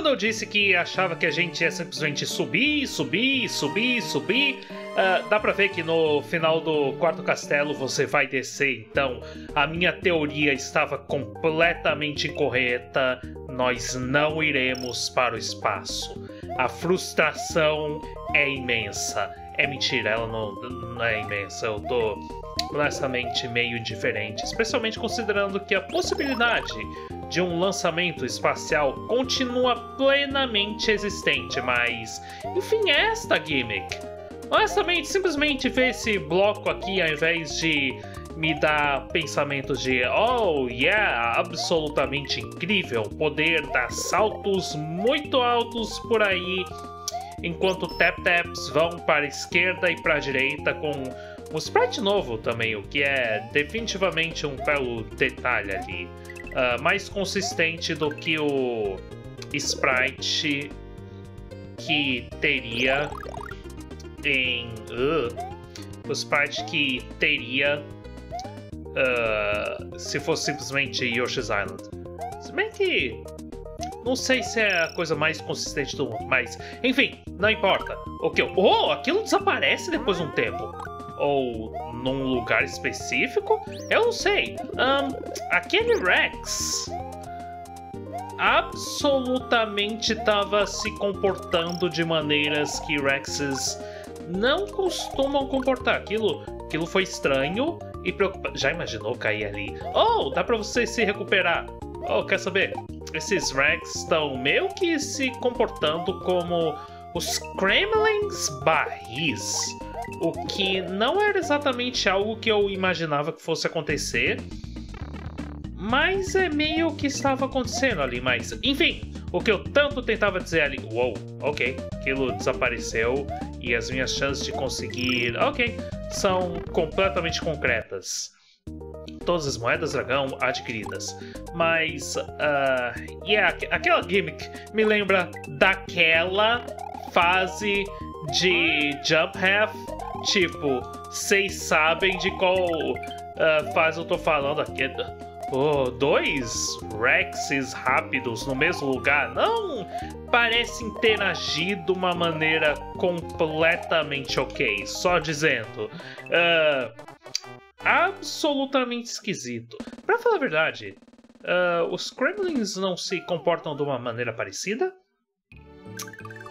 quando eu disse que achava que a gente ia simplesmente subir, subir, subir, subir? Uh, dá pra ver que no final do quarto castelo você vai descer, então a minha teoria estava completamente incorreta. Nós não iremos para o espaço. A frustração é imensa. É mentira, ela não, não é imensa. Eu tô honestamente meio indiferente, especialmente considerando que a possibilidade de um lançamento espacial continua plenamente existente, mas enfim, é esta gimmick. Honestamente, simplesmente ver esse bloco aqui ao invés de me dar pensamentos de oh yeah, absolutamente incrível, poder dar saltos muito altos por aí, enquanto tap-taps vão para a esquerda e para a direita com um sprite novo também, o que é definitivamente um belo detalhe ali. Uh, mais consistente do que o sprite que teria em. Uh, o sprite que teria uh, se fosse simplesmente Yoshi's Island. Se bem que. Não sei se é a coisa mais consistente do mundo, mas. Enfim, não importa. O que? Oh, aquilo desaparece depois de um tempo ou num lugar específico? Eu não sei. Um, aquele Rex absolutamente estava se comportando de maneiras que Rexes não costumam comportar. Aquilo, aquilo foi estranho e preocupante. Já imaginou cair ali? Oh, dá para você se recuperar. Oh, quer saber? Esses Rex estão meio que se comportando como os Kremlins barris o que não era exatamente algo que eu imaginava que fosse acontecer, mas é meio que estava acontecendo ali. Mas, enfim, o que eu tanto tentava dizer ali, uou, wow, ok, aquilo desapareceu e as minhas chances de conseguir, ok, são completamente concretas. Todas as moedas dragão adquiridas. Mas, uh, yeah, aquela gimmick me lembra daquela fase de Jump Half Tipo, vocês sabem de qual uh, fase eu tô falando aqui. Oh, dois Rexes rápidos no mesmo lugar não parece interagir de uma maneira completamente ok. Só dizendo. Uh, absolutamente esquisito. Pra falar a verdade, uh, os Kremlins não se comportam de uma maneira parecida?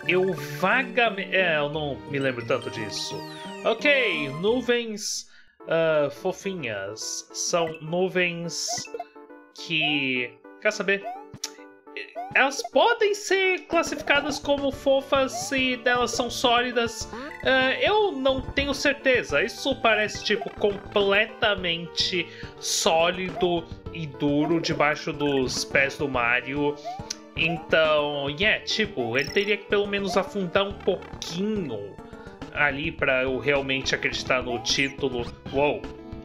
Eu vagamente. É, eu não me lembro tanto disso. Ok, nuvens uh, fofinhas. São nuvens que. Quer saber? Elas podem ser classificadas como fofas se delas são sólidas. Uh, eu não tenho certeza. Isso parece tipo completamente sólido e duro debaixo dos pés do Mario. Então, yeah, tipo, ele teria que pelo menos afundar um pouquinho ali para eu realmente acreditar no título. Uou!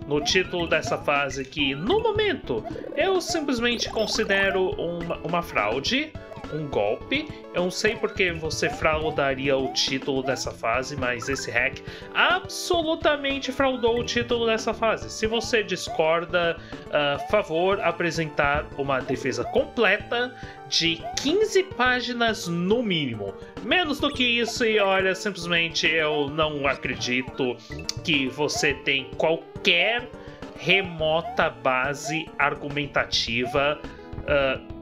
No título dessa fase que, no momento, eu simplesmente considero uma, uma fraude um golpe. Eu não sei porque você fraudaria o título dessa fase, mas esse hack absolutamente fraudou o título dessa fase. Se você discorda, uh, favor apresentar uma defesa completa de 15 páginas no mínimo. Menos do que isso, e olha, simplesmente eu não acredito que você tem qualquer remota base argumentativa. Uh,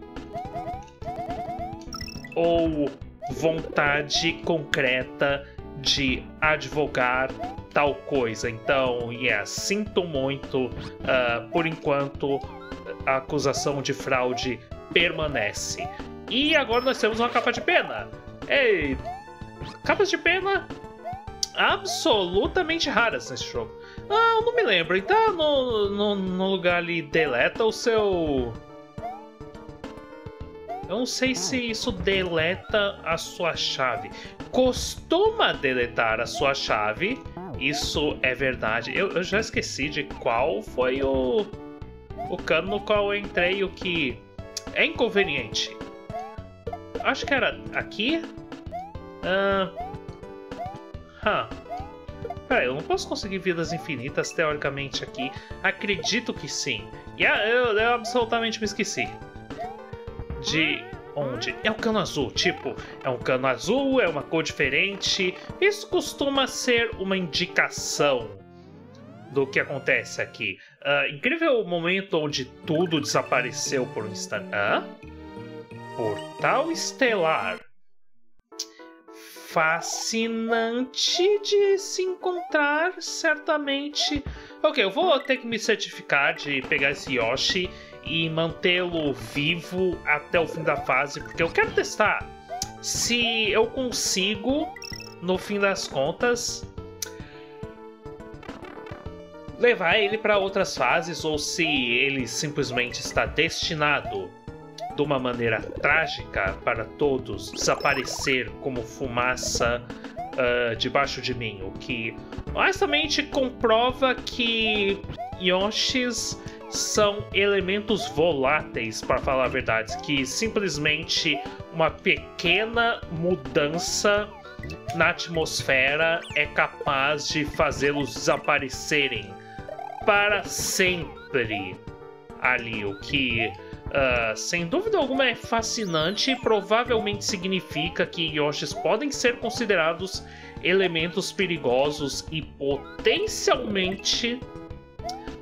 ou vontade concreta de advogar tal coisa. Então, yeah, sinto muito. Uh, por enquanto, a acusação de fraude permanece. E agora nós temos uma capa de pena. Ei, capas de pena absolutamente raras nesse jogo. Ah, eu não me lembro. Então, no, no, no lugar ali, deleta o seu eu não sei se isso deleta a sua chave. Costuma deletar a sua chave. Isso é verdade. Eu, eu já esqueci de qual foi o, o cano no qual eu entrei, o que é inconveniente. Acho que era aqui. Uh, huh. Peraí, eu não posso conseguir vidas infinitas teoricamente aqui. Acredito que sim. E eu, eu absolutamente me esqueci de onde é o cano azul. Tipo, é um cano azul, é uma cor diferente. Isso costuma ser uma indicação do que acontece aqui. Uh, incrível momento onde tudo desapareceu por um instante. Hã? Portal estelar. Fascinante de se encontrar, certamente. Ok, eu vou ter que me certificar de pegar esse Yoshi e mantê-lo vivo até o fim da fase, porque eu quero testar se eu consigo, no fim das contas, levar ele para outras fases ou se ele simplesmente está destinado de uma maneira trágica para todos desaparecer como fumaça uh, debaixo de mim, o que honestamente comprova que Yoshis são elementos voláteis, para falar a verdade, que simplesmente uma pequena mudança na atmosfera é capaz de fazê-los desaparecerem para sempre. Ali, o que uh, sem dúvida alguma é fascinante e provavelmente significa que Yoshis podem ser considerados elementos perigosos e potencialmente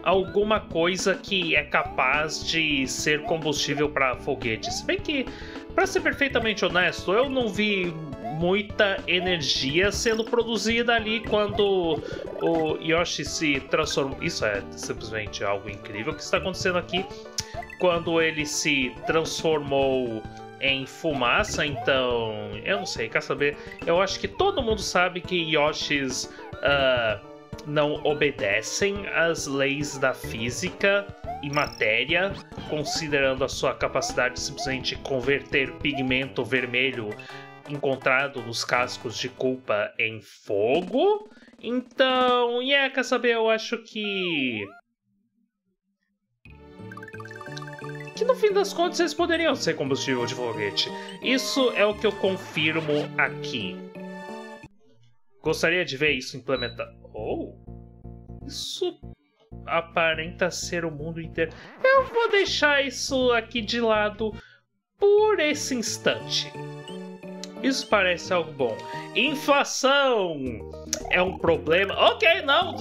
alguma coisa que é capaz de ser combustível para foguetes. Se bem que, para ser perfeitamente honesto, eu não vi muita energia sendo produzida ali quando o Yoshi se transformou. Isso é simplesmente algo incrível que está acontecendo aqui. Quando ele se transformou em fumaça, então eu não sei, quer saber? Eu acho que todo mundo sabe que Yoshis uh, não obedecem às leis da física e matéria, considerando a sua capacidade de simplesmente converter pigmento vermelho encontrado nos cascos de culpa em fogo. Então, yeah, quer saber? Eu acho que. Que no fim das contas eles poderiam ser combustível de foguete. Isso é o que eu confirmo aqui. Gostaria de ver isso implementado. Oh! Isso aparenta ser o mundo inteiro. Eu vou deixar isso aqui de lado por esse instante. Isso parece algo bom. Inflação é um problema. Ok, não.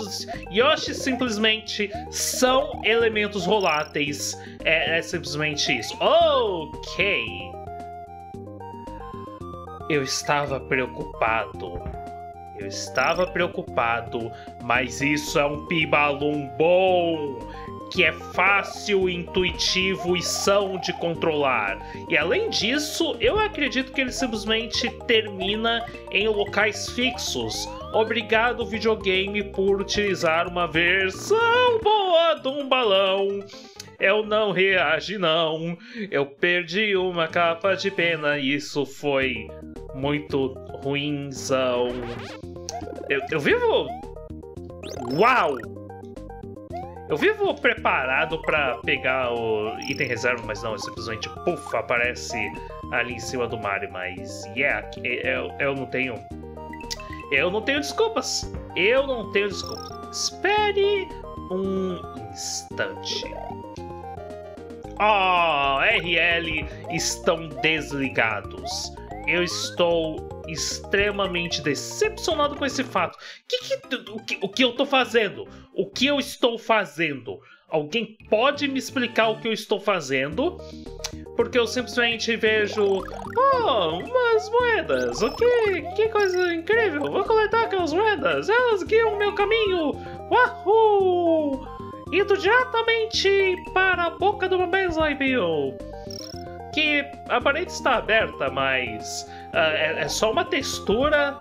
Yoshi simplesmente são elementos voláteis. É, é simplesmente isso. Ok. Eu estava preocupado. Eu estava preocupado, mas isso é um pibalum bom que é fácil, intuitivo e são de controlar. E além disso, eu acredito que ele simplesmente termina em locais fixos. Obrigado, videogame, por utilizar uma versão boa de um balão. Eu não reagi, não. Eu perdi uma capa de pena. Isso foi muito ruimzão. Eu, eu vivo. Uau! Eu vivo preparado para pegar o item reserva, mas não, simplesmente, puf, aparece ali em cima do Mario. Mas, yeah, eu, eu não tenho. Eu não tenho desculpas. Eu não tenho desculpas. Espere um instante. Oh, RL estão desligados. Eu estou extremamente decepcionado com esse fato. Que que, o, que, o que eu tô fazendo? O que eu estou fazendo? Alguém pode me explicar o que eu estou fazendo? Porque eu simplesmente vejo. Oh, umas moedas! Ok, que coisa incrível! Vou coletar aquelas moedas! Elas guiam o meu caminho! Wahoo! Indo diretamente para a boca do Banzai Bill! Que aparente está aberta, mas uh, é, é, só uma textura.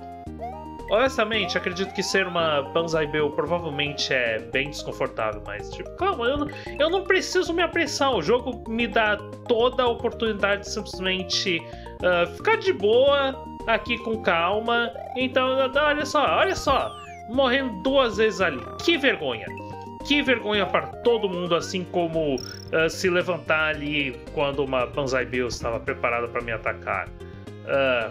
Honestamente, acredito que ser uma Banzai Bill provavelmente é bem desconfortável, mas tipo, calma, eu não, eu não preciso me apressar. O jogo me dá toda a oportunidade de simplesmente uh, ficar de boa aqui com calma. Então, olha só, olha só, morrendo duas vezes ali. Que vergonha! Que vergonha para todo mundo, assim como uh, se levantar ali quando uma Banzai Bill estava preparada para me atacar. Uh,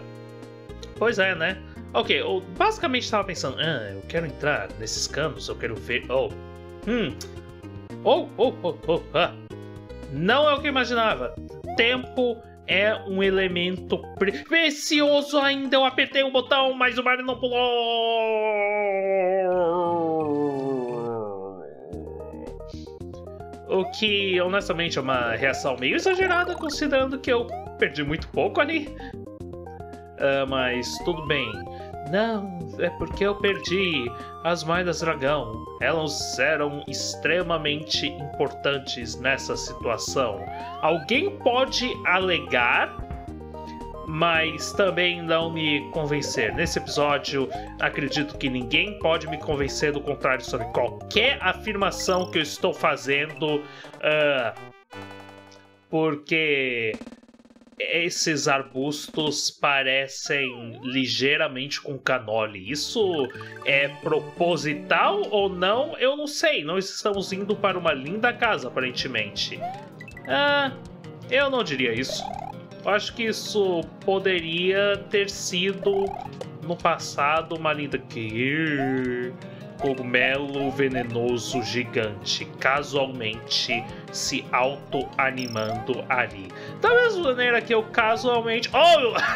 pois é, né? Ok, eu basicamente estava pensando, ah, eu quero entrar nesses canos, eu quero ver. Oh, hum. Oh, oh, oh, oh, ah. Não é o que eu imaginava. Tempo é um elemento pre precioso ainda. Eu apertei o botão, mas o Mario não pulou. O que, honestamente, é uma reação meio exagerada, considerando que eu perdi muito pouco ali. Uh, mas tudo bem. Não, é porque eu perdi as moedas dragão. Elas eram extremamente importantes nessa situação. Alguém pode alegar, mas também não me convencer. Nesse episódio, acredito que ninguém pode me convencer do contrário sobre qualquer afirmação que eu estou fazendo. Uh, porque esses arbustos parecem ligeiramente com canole. Isso é proposital ou não? Eu não sei. Nós estamos indo para uma linda casa, aparentemente. Ah, eu não diria isso. Acho que isso poderia ter sido no passado uma linda cogumelo venenoso gigante casualmente se auto-animando ali. Da mesma maneira que eu casualmente. Oh!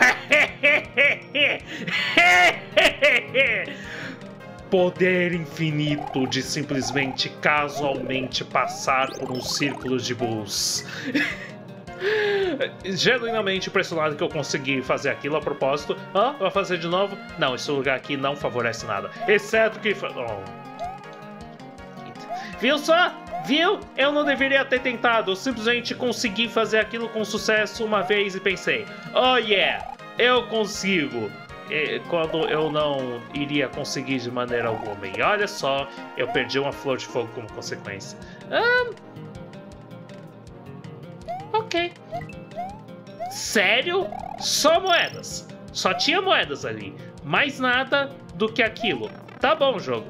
Poder infinito de simplesmente casualmente passar por um círculo de bulls. genuinamente impressionado que eu consegui fazer aquilo a propósito. Ah, vai fazer de novo? Não, esse lugar aqui não favorece nada. Exceto que. Oh. Viu só? Viu? Eu não deveria ter tentado. Eu simplesmente consegui fazer aquilo com sucesso uma vez e pensei: oh yeah, eu consigo. E quando eu não iria conseguir de maneira alguma. E olha só, eu perdi uma flor de fogo como consequência. Ah, Sério? Só moedas. Só tinha moedas ali. Mais nada do que aquilo. Tá bom, jogo.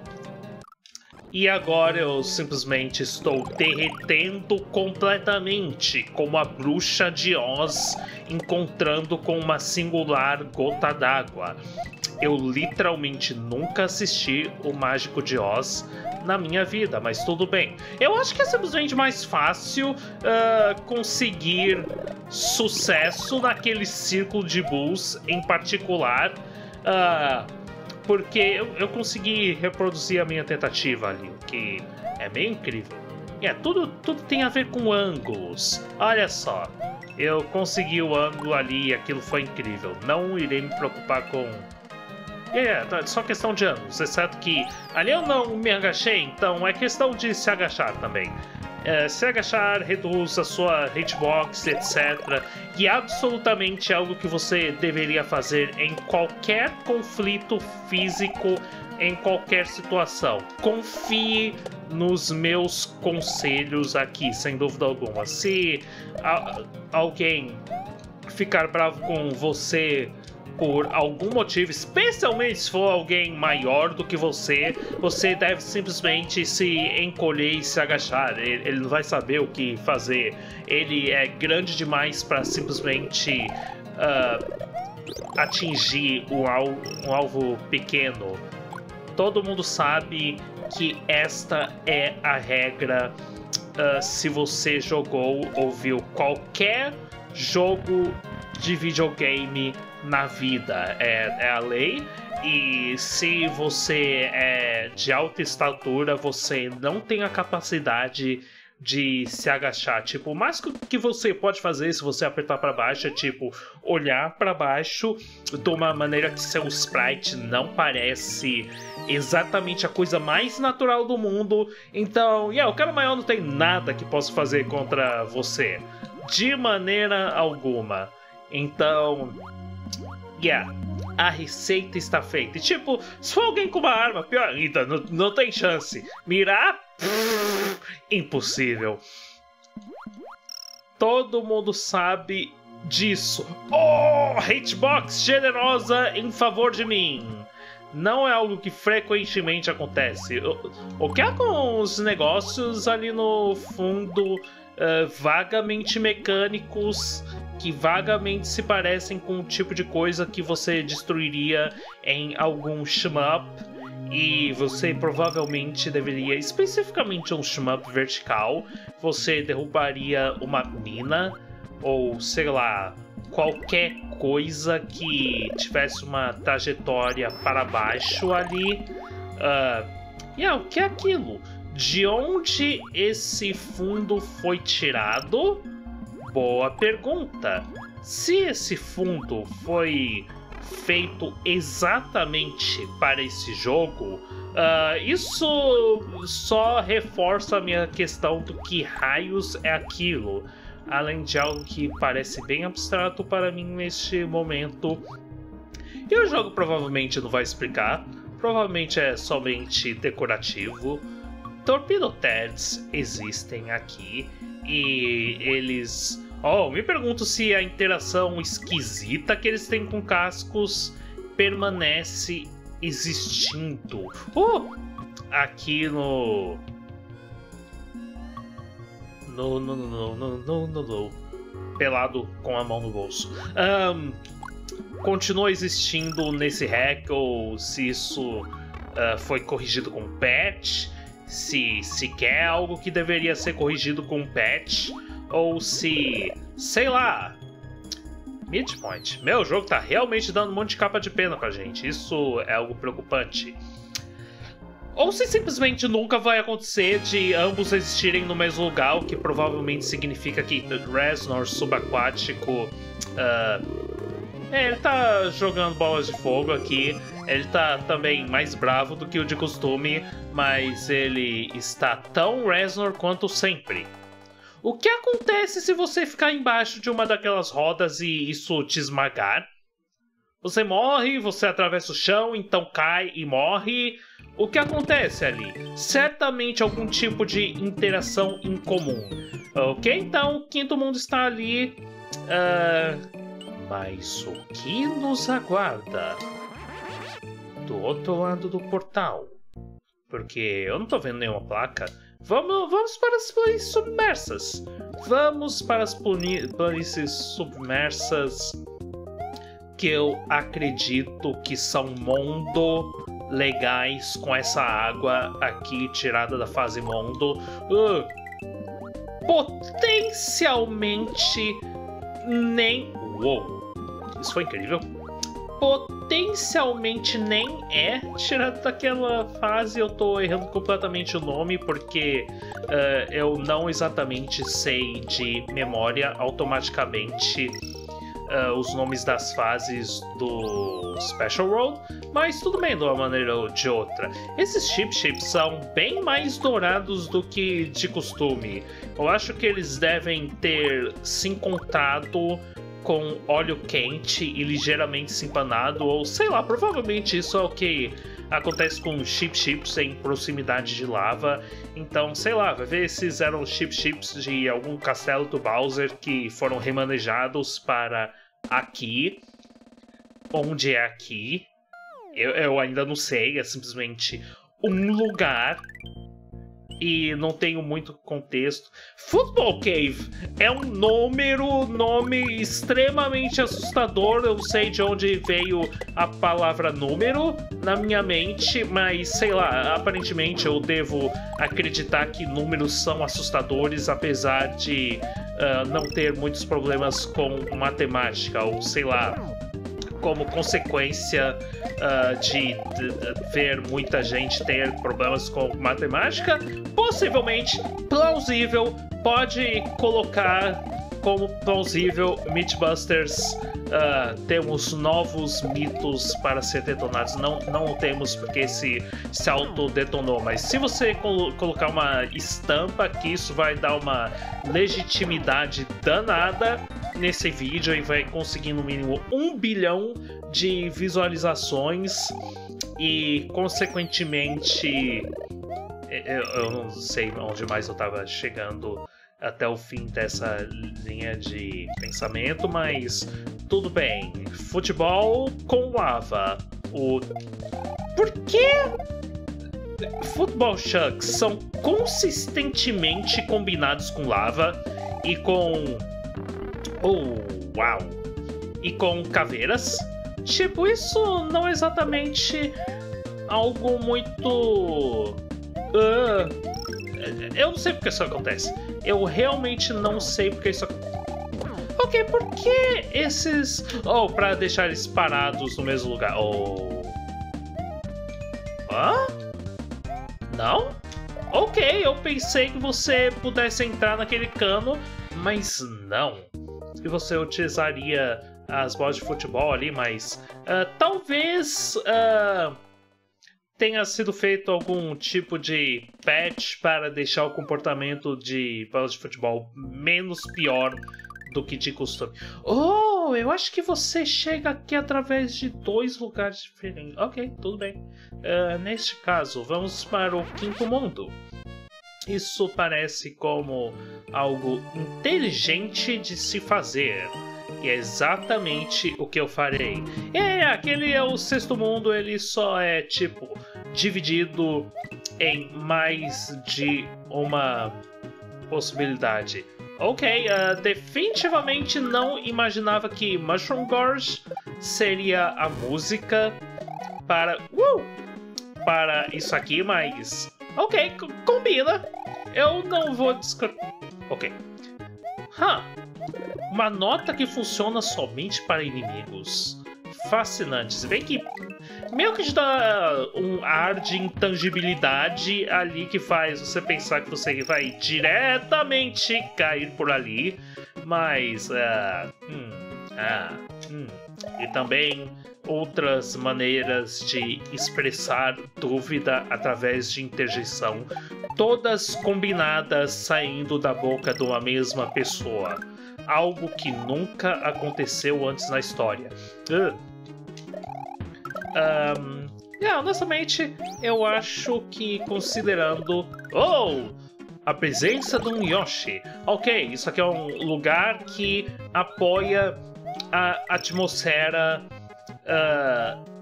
E agora eu simplesmente estou derretendo completamente, como a bruxa de Oz encontrando com uma singular gota d'água. Eu literalmente nunca assisti o Mágico de Oz, na minha vida, mas tudo bem. Eu acho que é simplesmente mais fácil uh, conseguir sucesso naquele círculo de bulls em particular, uh, porque eu, eu, consegui reproduzir a minha tentativa ali, o que é meio incrível. É, tudo, tudo tem a ver com ângulos. Olha só, eu consegui o ângulo ali e aquilo foi incrível. Não irei me preocupar com é, é só questão de anos, exceto que ali eu não me agachei, então é questão de se agachar também. É, se agachar reduz a sua hitbox, etc. E é absolutamente algo que você deveria fazer em qualquer conflito físico, em qualquer situação. Confie nos meus conselhos aqui, sem dúvida alguma. Se alguém ficar bravo com você por algum motivo, especialmente se for alguém maior do que você, você deve simplesmente se encolher e se agachar. Ele, ele não vai saber o que fazer. Ele é grande demais para simplesmente uh, atingir um alvo, um alvo pequeno. Todo mundo sabe que esta é a regra. Uh, se você jogou ou viu qualquer jogo de videogame na vida. É, é a lei. E se você é de alta estatura, você não tem a capacidade de se agachar. Tipo, o mais que você pode fazer se você apertar para baixo é tipo olhar para baixo de uma maneira que seu sprite não parece exatamente a coisa mais natural do mundo. Então, yeah, o cara maior não tem nada que possa fazer contra você. De maneira alguma. Então, yeah, a receita está feita. E, tipo, se for alguém com uma arma, pior ainda, não, não tem chance. Mirar? Impossível. Todo mundo sabe disso. Oh, hitbox generosa em favor de mim. Não é algo que frequentemente acontece. O, o que há com os negócios ali no fundo uh, vagamente mecânicos que vagamente se parecem com o tipo de coisa que você destruiria em algum shmup e você provavelmente deveria, especificamente um shmup vertical, você derrubaria uma mina ou sei lá, qualquer coisa que tivesse uma trajetória para baixo ali. Uh, e yeah, o que é aquilo? De onde esse fundo foi tirado? Boa pergunta. Se esse fundo foi feito exatamente para esse jogo, uh, isso só reforça a minha questão do que raios é aquilo. Além de algo que parece bem abstrato para mim neste momento. E o jogo provavelmente não vai explicar, provavelmente é somente decorativo. Torpedo Turds existem aqui e eles Oh, me pergunto se a interação esquisita que eles têm com cascos permanece existindo. Oh, aqui no. No, no, no, no, no, no, no, pelado com a mão no bolso. Um, continua existindo nesse hack ou se isso uh, foi corrigido com patch? Se sequer é algo que deveria ser corrigido com patch? ou se, sei lá, Midpoint. Meu, o jogo tá realmente dando um monte de capa de pena pra gente. Isso é algo preocupante. Ou se simplesmente nunca vai acontecer de ambos existirem no mesmo lugar, o que provavelmente significa que Reznor subaquático. Uh, é, ele tá jogando bolas de fogo aqui. Ele tá também mais bravo do que o de costume, mas ele está tão Reznor quanto sempre. O que acontece se você ficar embaixo de uma daquelas rodas e isso te esmagar? Você morre, você atravessa o chão, então cai e morre. O que acontece ali? Certamente algum tipo de interação incomum. Ok, então o quinto mundo está ali. Uh, mas o que nos aguarda? Do outro lado do portal. Porque eu não estou vendo nenhuma placa. Vamos, vamos para as planícies submersas. Vamos para as planícies submersas que eu acredito que são mundo legais com essa água aqui tirada da fase mundo. Uh, potencialmente nem. Uou! Isso foi incrível. Potencialmente nem é tirado daquela fase. Eu tô errando completamente o nome porque uh, eu não exatamente sei de memória automaticamente uh, os nomes das fases do Special World, mas tudo bem de uma maneira ou de outra. Esses chip chips são bem mais dourados do que de costume. Eu acho que eles devem ter se encontrado com óleo quente e ligeiramente empanado, ou sei lá, provavelmente isso é o que acontece com chip chips em proximidade de lava. Então, sei lá, vai ver se eram chip chips de algum castelo do Bowser que foram remanejados para aqui. Onde é aqui? Eu, eu ainda não sei, é simplesmente um lugar e não tenho muito contexto. Football Cave é um número, nome extremamente assustador. Eu sei de onde veio a palavra número na minha mente, mas sei lá, aparentemente eu devo acreditar que números são assustadores, apesar de uh, não ter muitos problemas com matemática, ou sei lá como consequência uh, de, de, de, ver muita gente ter problemas com matemática, possivelmente plausível, pode colocar como plausível Mythbusters uh, temos novos mitos para ser detonados. Não, não temos porque se, se autodetonou, mas se você col colocar uma estampa que isso vai dar uma legitimidade danada nesse vídeo e vai conseguir no mínimo um bilhão de visualizações e consequentemente eu, eu não sei onde mais eu estava chegando até o fim dessa linha de pensamento, mas tudo bem. Futebol com lava. O por que Football Shucks são consistentemente combinados com lava e com oh, uau! E com caveiras? Tipo, isso não é exatamente algo muito uh, eu não sei porque isso acontece. Eu realmente não sei porque isso. Ok, por que esses. Oh, pra deixar eles parados no mesmo lugar. Oh. Hã? Não? Ok, eu pensei que você pudesse entrar naquele cano, mas não. Que você utilizaria as bolas de futebol ali, mas uh, talvez uh, tenha sido feito algum tipo de patch para deixar o comportamento de bolas de futebol menos pior do que de costume. Oh, eu acho que você chega aqui através de dois lugares diferentes. Ok, tudo bem. Uh, neste caso, vamos para o quinto mundo. Isso parece como algo inteligente de se fazer. E é exatamente o que eu farei. É, aquele é o sexto mundo, ele só é tipo dividido em mais de uma possibilidade. Ok, uh, definitivamente não imaginava que Mushroom Gorge seria a música para. Uh, para isso aqui, mas. Ok, combina. Eu não vou discordar. Ok. Huh. Uma nota que funciona somente para inimigos. Fascinante. Se bem que meio que dá um ar de intangibilidade ali que faz você pensar que você vai diretamente cair por ali. Mas. Uh, hum, ah, hum. E também outras maneiras de expressar dúvida através de interjeição, todas combinadas saindo da boca de uma mesma pessoa. Algo que nunca aconteceu antes na história. Uh. Um, yeah, honestamente, eu acho que considerando. Oh! A presença de um Yoshi. Ok, isso aqui é um lugar que apoia a atmosfera uh,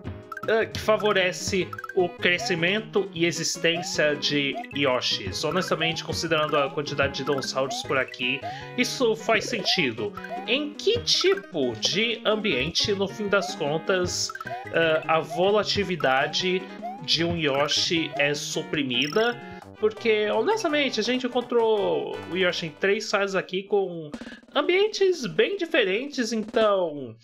que favorece o crescimento e existência de Yoshis. Honestamente, considerando a quantidade de dinossauros por aqui, isso faz sentido. Em que tipo de ambiente, no fim das contas, uh, a volatilidade de um Yoshi é suprimida? Porque, honestamente, a gente encontrou o Yoshi em três fases aqui com ambientes bem diferentes, então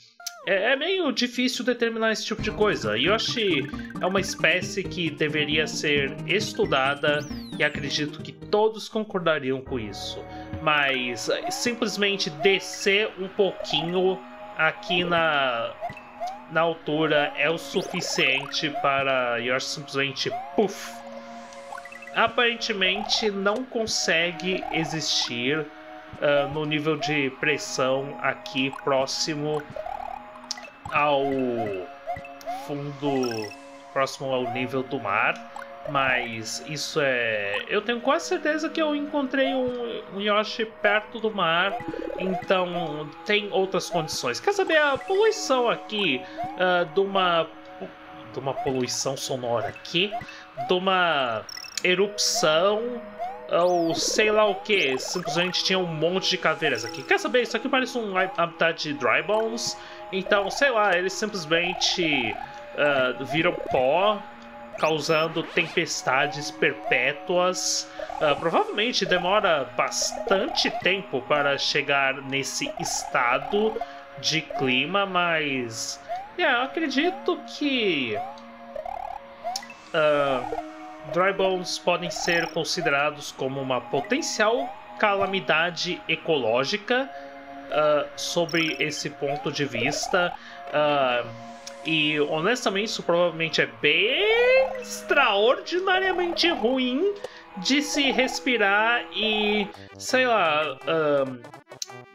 é, é, meio difícil determinar esse tipo de coisa. Yoshi é uma espécie que deveria ser estudada e acredito que todos concordariam com isso. Mas simplesmente descer um pouquinho aqui na, na altura é o suficiente para Yoshi simplesmente puff. Aparentemente não consegue existir uh, no nível de pressão aqui próximo ao fundo, próximo ao nível do mar. Mas isso é. Eu tenho quase certeza que eu encontrei um, um Yoshi perto do mar, então tem outras condições. Quer saber a poluição aqui uh, de uma. de uma poluição sonora aqui? De uma erupção ou sei lá o que, simplesmente tinha um monte de caveiras aqui. Quer saber? Isso aqui parece um habitat de Dry Bones. Então, sei lá, eles simplesmente uh, viram pó, causando tempestades perpétuas. Uh, provavelmente demora bastante tempo para chegar nesse estado de clima, mas yeah, acredito que uh, dry bones podem ser considerados como uma potencial calamidade ecológica uh, sobre esse ponto de vista. Uh, e honestamente, isso provavelmente é bem extraordinariamente ruim de se respirar e sei lá.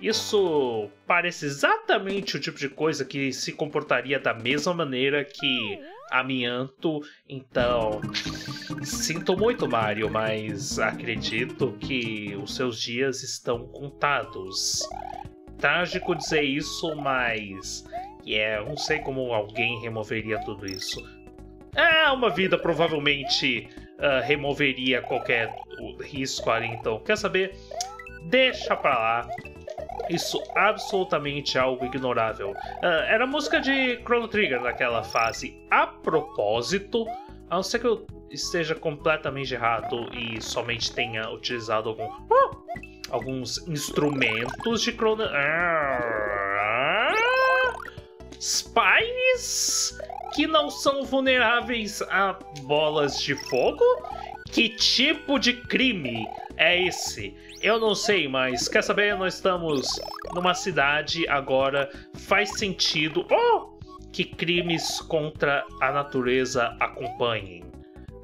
Isso parece exatamente o tipo de coisa que se comportaria da mesma maneira que amianto. Então, sinto muito, Mario, mas acredito que os seus dias estão contados trágico dizer isso, mas. Yeah, não sei como alguém removeria tudo isso. É, uma vida provavelmente uh, removeria qualquer risco ali, então. Quer saber? Deixa pra lá. Isso absolutamente é algo ignorável. Uh, era música de Chrono Trigger naquela fase. A propósito, a não ser que eu esteja completamente errado e somente tenha utilizado algum. Uh! Alguns instrumentos de crono... Ah, spines que não são vulneráveis a bolas de fogo? Que tipo de crime é esse? Eu não sei, mas quer saber? Nós estamos numa cidade agora. Faz sentido. Oh! Que crimes contra a natureza acompanhem.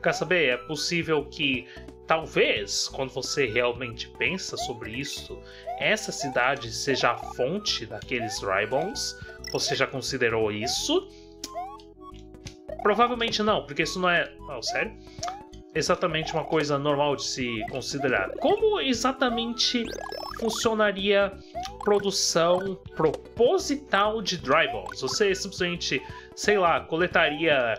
Quer saber? É possível que talvez, quando você realmente pensa sobre isso, essa cidade seja a fonte daqueles Rybons. Você já considerou isso? Provavelmente não, porque isso não é. Oh, sério? Exatamente uma coisa normal de se considerar. Como exatamente funcionaria produção proposital de Drybons? Você simplesmente, sei lá, coletaria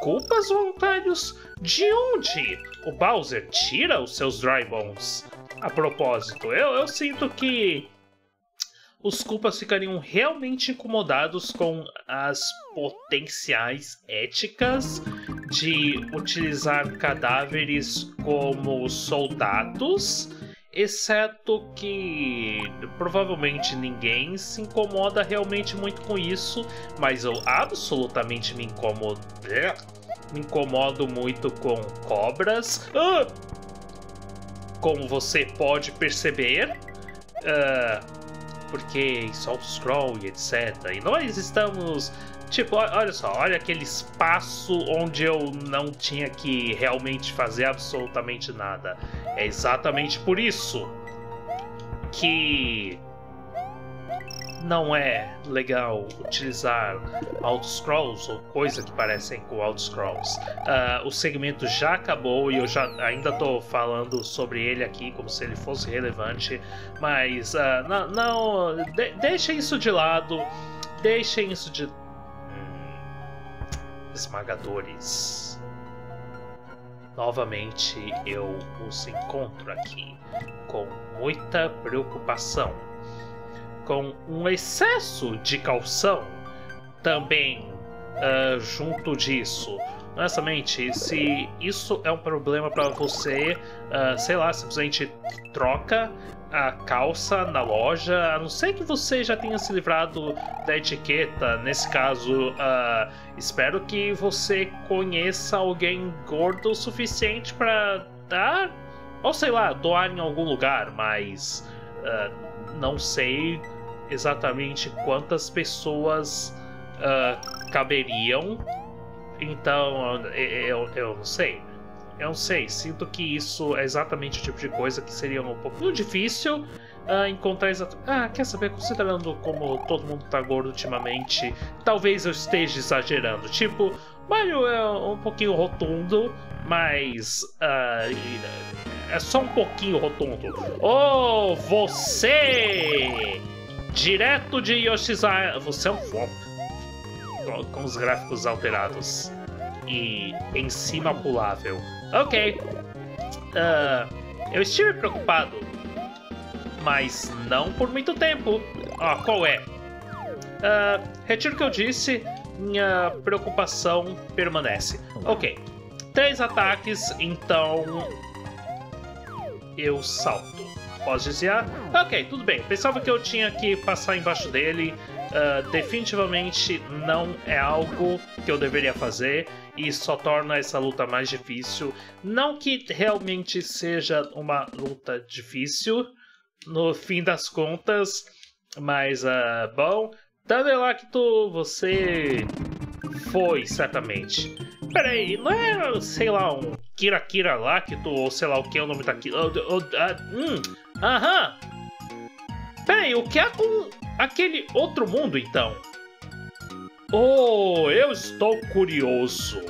culpas voluntários? De onde o Bowser tira os seus Drybons? A propósito, eu, eu sinto que os culpas ficariam realmente incomodados com as potenciais éticas de utilizar cadáveres como soldados, exceto que provavelmente ninguém se incomoda realmente muito com isso, mas eu absolutamente me incomodo. Me incomodo muito com cobras. Ah! Como você pode perceber, uh, porque solta scroll e etc. E nós estamos. Tipo, olha só, olha aquele espaço onde eu não tinha que realmente fazer absolutamente nada. É exatamente por isso que não é legal utilizar auto-scrolls ou coisa que parecem com auto-scrolls. Uh, o segmento já acabou e eu já ainda estou falando sobre ele aqui como se ele fosse relevante, mas uh, não, não de, deixem isso de lado, deixem isso de. Esmagadores. Novamente eu os encontro aqui com muita preocupação com um excesso de calção também uh, junto disso. Honestamente, se isso é um problema para você, uh, sei lá, simplesmente troca a calça na loja, a não ser que você já tenha se livrado da etiqueta. Nesse caso, uh, espero que você conheça alguém gordo o suficiente para dar, ou sei lá, doar em algum lugar, mas uh, não sei exatamente quantas pessoas uh, caberiam. Então, eu, eu não sei. Eu não sei. Sinto que isso é exatamente o tipo de coisa que seria um pouquinho difícil uh, encontrar exatamente. Ah, quer saber? Considerando como todo mundo tá gordo ultimamente, talvez eu esteja exagerando. Tipo, Mario é um pouquinho rotundo, mas. Uh, é só um pouquinho rotundo. Oh, você! Direto de Yoshi's Você é um flop. Com os gráficos alterados. E em cima pulável. Ok. Uh, eu estive preocupado. Mas não por muito tempo. Ah, qual é? Uh, retiro o que eu disse. Minha preocupação permanece. Ok. Três ataques, então. Eu salto. Posso desviar? Ok, tudo bem. Pensava que eu tinha que passar embaixo dele. Uh, definitivamente não é algo que eu deveria fazer e só torna essa luta mais difícil. Não que realmente seja uma luta difícil, no fim das contas, mas uh, bom. Tandelacto, você foi certamente. Peraí, não é, sei lá, um Kira Kira Lacto, ou sei lá o que é o nome daquilo. Oh, oh, uh, hum, aham. Peraí, o que é com aquele outro mundo então? Oh, eu estou curioso.